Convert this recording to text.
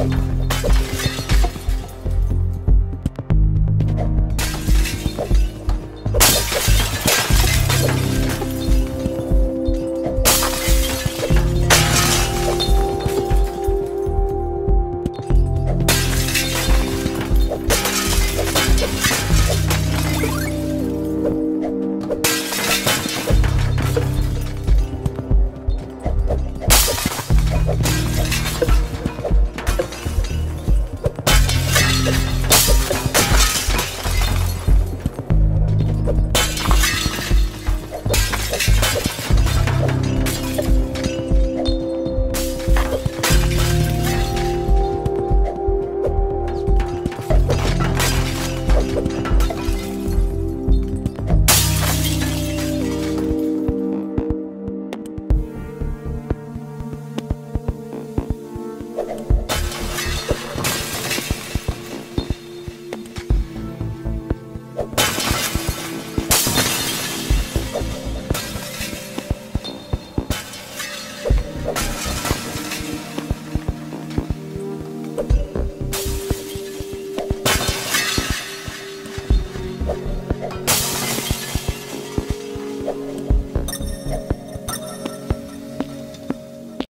you